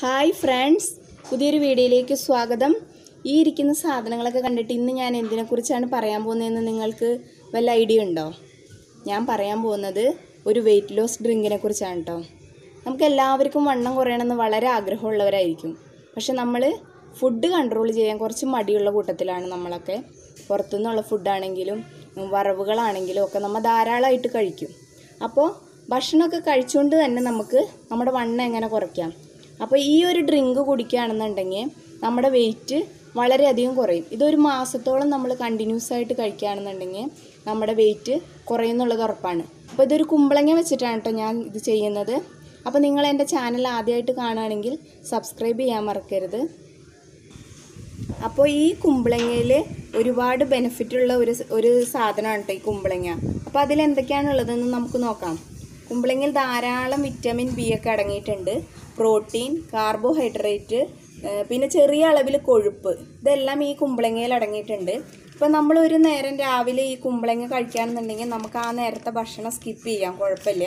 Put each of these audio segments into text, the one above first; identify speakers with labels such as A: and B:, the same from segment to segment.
A: Hi friends പുതിയൊരു വീഡിയോയിലേക്ക് സ്വാഗതം. ഈ ഇരിക്കുന്ന സാധനങ്ങളൊക്കെ കണ്ടിട്ട് ഇന്ന് ഞാൻ എന്തിനെക്കുറിച്ചാണ് പറയാൻ പോകുന്നതെന്ന് നിങ്ങൾക്ക് വല്ല ഐഡിയ ഉണ്ടോ? ഞാൻ പറയാൻ പോകുന്നത് ഒരു വെയിറ്റ് ലോസ് ഡ്രിങ്കിനെ കുറിച്ചാണ് കേട്ടോ നമുക്ക് എല്ലാവർക്കും വണ്ണം കുറയണമെന്ന് വളരെ ആഗ്രഹമുള്ളവരായിരിക്കും. പക്ഷെ നമ്മൾ ഫുഡ് കൺട്രോൾ ചെയ്യാൻ കുറച്ച് മടിയുള്ള കൂട്ടത്തിലാണ് നമ്മളൊക്കെ. പുറത്തുനിന്നുള്ള ഫുഡാണെങ്കിലും വറവുകളാണെങ്കിലും ഒക്കെ നമ്മൾ ധാരാളമായിട്ട് കഴിക്കും. അപ്പോൾ ഭക്ഷണമൊക്കെ കഴിച്ചുകൊണ്ട് തന്നെ നമുക്ക് നമ്മുടെ വണ്ണം എങ്ങനെ കുറയ്ക്കാം? അപ്പോൾ ഈ ഒരു ഡ്രിങ്ക് കുടിക്കുകയാണെന്നുണ്ടെങ്കിൽ നമ്മുടെ വെയിറ്റ് വളരെയധികം കുറയും. ഇതൊരു മാസത്തോളം നമ്മൾ കണ്ടിന്യൂസ് ആയിട്ട് കഴിക്കുകയാണെന്നുണ്ടെങ്കിൽ നമ്മുടെ വെയിറ്റ് കുറയുന്നുള്ളത് ഉറപ്പാണ്. അപ്പോൾ ഇതൊരു കുമ്പളങ്ങ വെച്ചിട്ടാണ് കേട്ടോ ഞാൻ ഇത് ചെയ്യുന്നത്. അപ്പോൾ നിങ്ങൾ എന്റെ ചാനൽ ആദ്യമായിട്ട് കാണുകയാണെങ്കിൽ സബ്സ്ക്രൈബ് ചെയ്യാൻ മറക്കരുത്. അപ്പോൾ ഈ കുമ്പളങ്ങയിൽ ഒരുപാട് ബെനിഫിറ്റുള്ള ഒരു ഒരു സാധനമാണ് കേട്ടോ ഈ കുമ്പളങ്ങ. അപ്പോൾ അതിൽ എന്തൊക്കെയാണുള്ളതെന്ന് നമുക്ക് നോക്കാം. കുമ്പളങ്ങയിൽ ധാരാളം വിറ്റാമിൻ ബി ഒക്കെ അടങ്ങിയിട്ടുണ്ട്. പ്രോട്ടീൻ കാർബോഹൈഡ്രേറ്റ് പിന്നെ ചെറിയ അളവിൽ കൊഴുപ്പ്. ഇതെല്ലാം ഈ കുമ്പളങ്ങയിൽ അടങ്ങിയിട്ടുണ്ട്. ഇപ്പം നമ്മൾ ഒരു നേരം രാവിലെ ഈ കുമ്പളങ്ങ കഴിക്കുകയാണെന്നുണ്ടെങ്കിൽ നമുക്ക് ആ നേരത്തെ ഭക്ഷണം സ്കിപ്പ് ചെയ്യാം. കുഴപ്പമില്ല.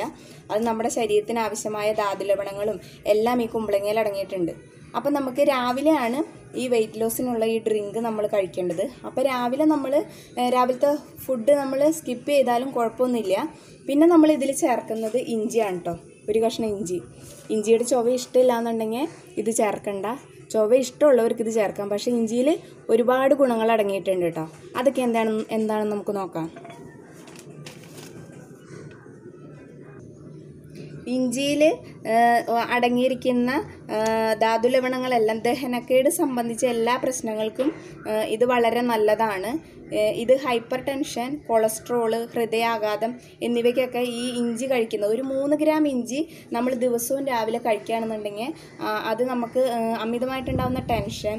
A: അത് നമ്മുടെ ശരീരത്തിന് ആവശ്യമായ ധാതുലവണങ്ങളും എല്ലാം ഈ കുമ്പളങ്ങയിൽ അടങ്ങിയിട്ടുണ്ട്. അപ്പം നമുക്ക് രാവിലെയാണ് ഈ വെയിറ്റ് ലോസിനുള്ള ഈ ഡ്രിങ്ക് നമ്മൾ കഴിക്കേണ്ടത്. അപ്പോൾ രാവിലെ നമ്മൾ രാവിലത്തെ ഫുഡ് നമ്മൾ സ്കിപ്പ് ചെയ്താലും കുഴപ്പമൊന്നുമില്ല. പിന്നെ നമ്മൾ ഇതിൽ ചേർക്കുന്നത് ഇഞ്ചിയാണ് കേട്ടോ ഒരു കഷ്ണം ഇഞ്ചി. ഇഞ്ചിയുടെ ചുവ ഇഷ്ടമില്ല എന്നുണ്ടെങ്കിൽ ഇത് ചേർക്കണ്ട. ചുവ ഇഷ്ടമുള്ളവർക്ക് ഇത് ചേർക്കാം. പക്ഷേ ഇഞ്ചിയിൽ ഒരുപാട് ഗുണങ്ങൾ അടങ്ങിയിട്ടുണ്ട് കേട്ടോ. അതൊക്കെ എന്താണ് എന്താണെന്ന് നമുക്ക് നോക്കാം. ഇഞ്ചിയിൽ അടങ്ങിയിരിക്കുന്ന ധാതുലവണങ്ങളെല്ലാം ദഹനക്കേട് സംബന്ധിച്ച എല്ലാ പ്രശ്നങ്ങൾക്കും ഇത് വളരെ നല്ലതാണ്. ഇത് ഹൈപ്പർ ടെൻഷൻ കൊളസ്ട്രോൾ ഹൃദയാഘാതം എന്നിവയ്ക്കൊക്കെ ഈ ഇഞ്ചി കഴിക്കുന്നത്. ഒരു മൂന്ന് ഗ്രാം ഇഞ്ചി നമ്മൾ ദിവസവും രാവിലെ കഴിക്കുകയാണെന്നുണ്ടെങ്കിൽ അത് നമുക്ക് അമിതമായിട്ടുണ്ടാകുന്ന ടെൻഷൻ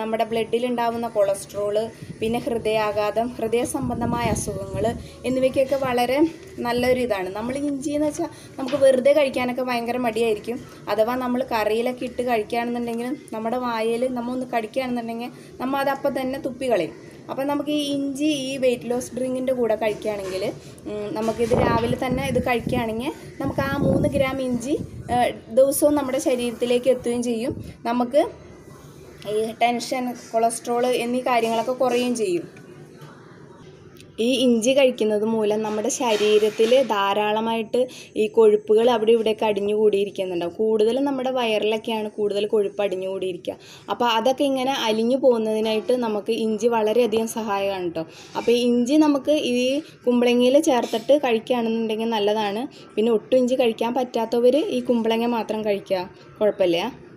A: നമ്മുടെ ബ്ലഡിൽ ഉണ്ടാകുന്ന കൊളസ്ട്രോൾ പിന്നെ ഹൃദയാഘാതം ഹൃദയ സംബന്ധമായ അസുഖങ്ങൾ എന്നിവയ്ക്കൊക്കെ വളരെ നല്ലൊരു ഇതാണ്. നമ്മൾ ഇഞ്ചി എന്ന് വെച്ചാൽ നമുക്ക് വെറുതെ കഴിക്കാനൊക്കെ ഭയങ്കര മടിയായിരിക്കും. അഥവാ നമ്മൾ കറിയിലൊക്കെ ഇട്ട് കഴിക്കുകയാണെന്നുണ്ടെങ്കിലും നമ്മുടെ വായയിൽ നമ്മൾ ഒന്ന് കടിക്കുകയാണെന്നുണ്ടെങ്കിൽ നമ്മൾ അതപ്പം തന്നെ തുപ്പി തുപ്പികളയും അപ്പം നമുക്ക് ഈ ഇഞ്ചി ഈ വെയിറ്റ് ലോസ് ഡ്രിങ്കിന്റെ കൂടെ കഴിക്കുകയാണെങ്കിൽ നമുക്കിത് രാവിലെ തന്നെ ഇത് കഴിക്കുകയാണെങ്കിൽ നമുക്ക് ആ മൂന്ന് ഗ്രാം ഇഞ്ചി ദിവസവും നമ്മുടെ ശരീരത്തിലേക്ക് എത്തുകയും ചെയ്യും. നമുക്ക് ഈ ടെൻഷൻ കൊളസ്ട്രോൾ എന്നീ കാര്യങ്ങളൊക്കെ കുറയുകയും ചെയ്യും. ഈ ഇഞ്ചി കഴിക്കുന്നത് മൂലം നമ്മുടെ ശരീരത്തിൽ ധാരാളമായിട്ട് ഈ കൊഴുപ്പുകൾ അവിടെ ഇവിടെയൊക്കെ അടിഞ്ഞു കൂടിയിരിക്കുന്നുണ്ടാവും. കൂടുതലും നമ്മുടെ വയറിലൊക്കെയാണ് കൂടുതൽ കൊഴുപ്പ് അടിഞ്ഞു കൂടിയിരിക്കുക. അപ്പോൾ അതൊക്കെ ഇങ്ങനെ അലിഞ്ഞു പോകുന്നതിനായിട്ട് നമുക്ക് ഇഞ്ചി വളരെയധികം സഹായമാണ് കേട്ടോ. അപ്പോൾ ഈ ഇഞ്ചി നമുക്ക് ഈ കുമ്പളങ്ങയിൽ ചേർത്തിട്ട് കഴിക്കുകയാണെന്നുണ്ടെങ്കിൽ നല്ലതാണ്. പിന്നെ ഒട്ടും ഇഞ്ചി കഴിക്കാൻ പറ്റാത്തവർ ഈ കുമ്പളങ്ങ മാത്രം കഴിക്കുക. കുഴപ്പമില്ല.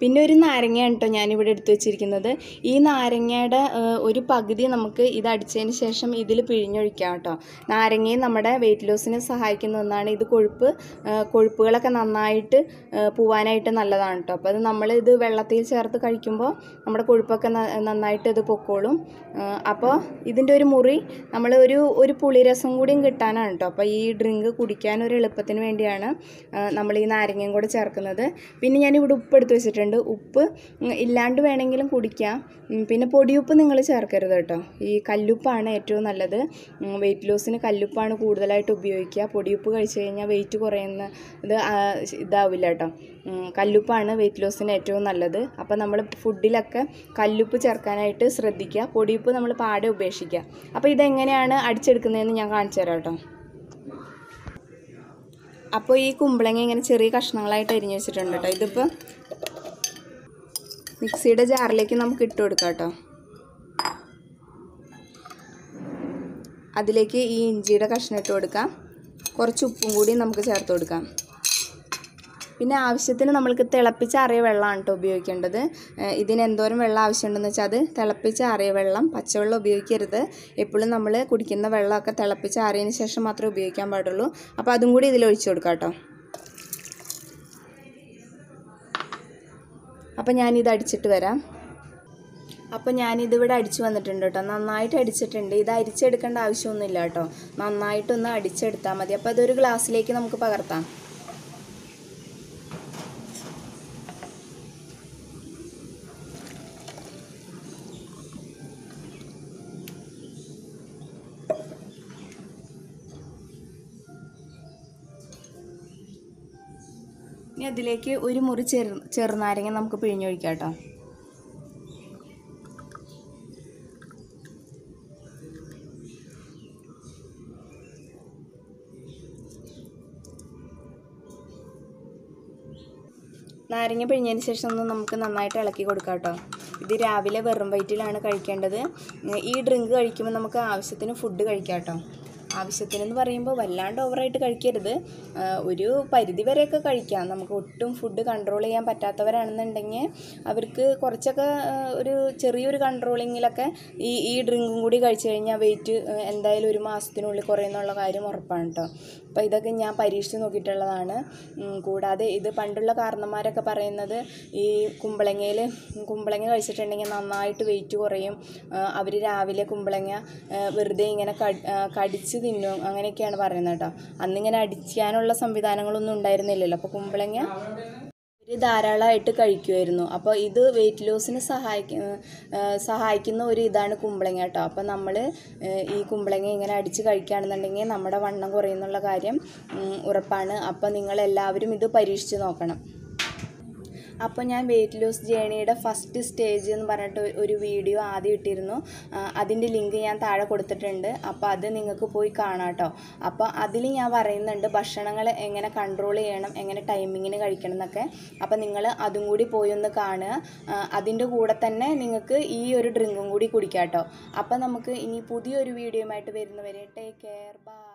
A: പിന്നെ ഒരു നാരങ്ങയാണ് കേട്ടോ ഞാനിവിടെ എടുത്തു വെച്ചിരിക്കുന്നത്. ഈ നാരങ്ങയുടെ ഒരു പകുതി നമുക്ക് ഇത് അടിച്ചതിന് ശേഷം ഇതിൽ പിഴിഞ്ഞൊഴിക്കാം കേട്ടോ നാരങ്ങയും നമ്മുടെ വെയിറ്റ് ലോസിന് സഹായിക്കുന്ന ഒന്നാണ് ഇത് കൊഴുപ്പ്. കൊഴുപ്പുകളൊക്കെ നന്നായിട്ട് പോവാനായിട്ട് നല്ലതാണ് കേട്ടോ അപ്പോൾ അത് നമ്മൾ ഇത് വെള്ളത്തിൽ ചേർത്ത് കഴിക്കുമ്പോൾ നമ്മുടെ കൊഴുപ്പൊക്കെ നന്നായിട്ട് ഇത് പൊക്കോളും. അപ്പോൾ ഇതിന്റെ ഒരു മുറി നമ്മൾ ഒരു ഒരു പുളിരസം കൂടിയും കിട്ടാനാണ് കേട്ടോ അപ്പോൾ ഈ ഡ്രിങ്ക് കുടിക്കാൻ ഒരു എളുപ്പത്തിന് വേണ്ടിയാണ് നമ്മൾ ഈ നാരങ്ങയും കൂടെ ചേർക്കുന്നത്. പിന്നെ ഞാനിവിടെ ഉപ്പ് എടുത്ത് വെച്ചിട്ടുണ്ട്. ഉപ്പ് ഇല്ലാണ്ട് വേണമെങ്കിലും കുടിക്കാം. പിന്നെ പൊടിയുപ്പ് നിങ്ങൾ ചേർക്കരുത് കേട്ടോ. ഈ കല്ലുപ്പാണ് ഏറ്റവും നല്ലത്. വെയിറ്റ് ലോസിന് കല്ലുപ്പാണ് കൂടുതലായിട്ട് ഉപയോഗിക്കുക. പൊടിയുപ്പ് കഴിച്ചു കഴിഞ്ഞാൽ വെയിറ്റ് കുറയുന്ന ഇത് ആ, ഇതാവില്ല കേട്ടോ. കല്ലുപ്പാണ് വെയിറ്റ് ലോസിന് ഏറ്റവും നല്ലത്. അപ്പോൾ നമ്മൾ ഫുഡിലൊക്കെ കല്ലുപ്പ് ചേർക്കാനായിട്ട് ശ്രദ്ധിക്കുക. പൊടിയുപ്പ് നമ്മൾ പാടെ ഉപേക്ഷിക്കുക. അപ്പോൾ ഇതെങ്ങനെയാണ് അടിച്ചെടുക്കുന്നതെന്ന് ഞാൻ കാണിച്ചു തരാം കേട്ടോ. അപ്പോൾ ഈ കുമ്പളങ്ങ ഇങ്ങനെ ചെറിയ കഷ്ണങ്ങളായിട്ട് അരിഞ്ഞു വെച്ചിട്ടുണ്ട് കേട്ടോ. ഇതിപ്പോൾ മിക്സിയുടെ ജാറിലേക്ക് നമുക്ക് ഇട്ട് കൊടുക്കാം കേട്ടോ. അതിലേക്ക് ഈ ഇഞ്ചിയുടെ കഷ്ണം ഇട്ട് കൊടുക്കാം. കുറച്ച് ഉപ്പും കൂടി നമുക്ക് ചേർത്ത് കൊടുക്കാം. പിന്നെ ആവശ്യത്തിന് നമ്മൾക്ക് തിളപ്പിച്ചാറിയ വെള്ളമാണ് കേട്ടോ ഉപയോഗിക്കേണ്ടത്. ഇതിന് എന്തോരം വെള്ളം ആവശ്യമുണ്ടെന്ന് വെച്ചാൽ അത് തിളപ്പിച്ചാറിയ വെള്ളം പച്ചവെള്ളം ഉപയോഗിക്കരുത്. എപ്പോഴും നമ്മൾ കുടിക്കുന്ന വെള്ളമൊക്കെ തിളപ്പിച്ചാറിയതിന് ശേഷം മാത്രമേ ഉപയോഗിക്കാൻ പാടുള്ളൂ. അപ്പോൾ അതും കൂടി ഇതിൽ ഒഴിച്ചു കൊടുക്കാം കേട്ടോ. അപ്പോൾ ഞാനിത് അടിച്ചിട്ട് വരാം. അപ്പോൾ ഞാനിതിവിടെ അടിച്ചു വന്നിട്ടുണ്ട് കേട്ടോ. നന്നായിട്ട് അടിച്ചിട്ടുണ്ട്. ഇത് അരിച്ചെടുക്കേണ്ട ആവശ്യമൊന്നുമില്ല കേട്ടോ. നന്നായിട്ടൊന്ന് അടിച്ചെടുത്താൽ മതി. അപ്പോൾ അതൊരു ഗ്ലാസ്സിലേക്ക് നമുക്ക് പകർത്താം. ഇനി അതിലേക്ക് ഒരു മുറി ചെറു ചെറുനാരങ്ങ നമുക്ക് പിഴിഞ്ഞൊഴിക്കാം കേട്ടോ നാരങ്ങ പിഴിഞ്ഞതിന് ശേഷം ഒന്ന് നമുക്ക് നന്നായിട്ട് ഇളക്കി കൊടുക്കാം കേട്ടോ ഇത് രാവിലെ വെറും വയറ്റിലാണ് കഴിക്കേണ്ടത്. ഈ ഡ്രിങ്ക് കഴിക്കുമ്പോൾ നമുക്ക് ആവശ്യത്തിന് ഫുഡ് കഴിക്കാം കേട്ടോ ആവശ്യത്തിനെന്ന് പറയുമ്പോൾ വല്ലാണ്ട് ഓവറായിട്ട് കഴിക്കരുത്. ഒരു പരിധി വരെയൊക്കെ കഴിക്കാം. നമുക്ക് ഒട്ടും ഫുഡ് കൺട്രോൾ ചെയ്യാൻ പറ്റാത്തവരാണെന്നുണ്ടെങ്കിൽ അവർക്ക് കുറച്ചൊക്കെ ഒരു ചെറിയൊരു കൺട്രോളിങ്ങിലൊക്കെ ഈ ഈ ഡ്രിങ്കും കൂടി കഴിച്ചു കഴിഞ്ഞാൽ വെയിറ്റ് എന്തായാലും ഒരു മാസത്തിനുള്ളിൽ കുറയുന്നുള്ള കാര്യം ഉറപ്പാണ് കേട്ടോ അപ്പോൾ ഇതൊക്കെ ഞാൻ പരീക്ഷിച്ച് നോക്കിയിട്ടുള്ളതാണ്. കൂടാതെ ഇത് പണ്ടുള്ള കാരണന്മാരൊക്കെ പറയുന്നത് ഈ കുമ്പളങ്ങയിൽ കുമ്പളങ്ങ കഴിച്ചിട്ടുണ്ടെങ്കിൽ നന്നായിട്ട് വെയിറ്റ് കുറയും. അവർ രാവിലെ കുമ്പളങ്ങ വെറുതെ ഇങ്ങനെ കട്- കടിച്ച് തിന്നും അങ്ങനെയൊക്കെയാണ് പറയുന്നത് കേട്ടോ. അന്നിങ്ങനെ അടിക്കാനുള്ള സംവിധാനങ്ങളൊന്നും ഉണ്ടായിരുന്നില്ലല്ലോ. അപ്പോൾ കുമ്പളങ്ങ ഇത് ധാരാളമായിട്ട് കഴിക്കുമായിരുന്നു അപ്പോൾ ഇത് വെയിറ്റ് ലോസിന് സഹായിക്ക സഹായിക്കുന്ന ഒരു ഇതാണ് കുമ്പളങ്ങ കേട്ടോ. അപ്പോൾ നമ്മൾ ഈ കുമ്പളങ്ങ ഇങ്ങനെ അടിച്ച് കഴിക്കുകയാണെന്നുണ്ടെങ്കിൽ നമ്മുടെ വണ്ണം കുറയുന്നുള്ള കാര്യം ഉറപ്പാണ്. അപ്പോൾ നിങ്ങളെല്ലാവരും ഇത് പരീക്ഷിച്ച് നോക്കണം. അപ്പോൾ ഞാൻ വെയിറ്റ് ലോസ് ജേണിയുടെ ഫസ്റ്റ് സ്റ്റേജ് എന്ന് പറഞ്ഞിട്ട് ഒരു- വീഡിയോ ആദ്യം ഇട്ടിരുന്നു. അതിന്റെ ലിങ്ക് ഞാൻ താഴെ കൊടുത്തിട്ടുണ്ട്. അപ്പോൾ അത് നിങ്ങൾക്ക് പോയി കാണാം കേട്ടോ അപ്പോൾ അതിൽ ഞാൻ പറയുന്നുണ്ട് ഭക്ഷണങ്ങൾ എങ്ങനെ കൺട്രോൾ ചെയ്യണം എങ്ങനെ ടൈമിങ്ങിന് കഴിക്കണം എന്നൊക്കെ. അപ്പോൾ നിങ്ങൾ അതും കൂടി പോയി ഒന്ന് കാണുക. അതിന്റെ കൂടെ തന്നെ നിങ്ങൾക്ക് ഈ ഒരു ഡ്രിങ്കും കൂടി കുടിക്കാം കേട്ടോ അപ്പോൾ നമുക്ക് ഇനി പുതിയൊരു വീഡിയോയുമായിട്ട് വരുന്നവരെ ടേക്ക് കെയർ ബൈ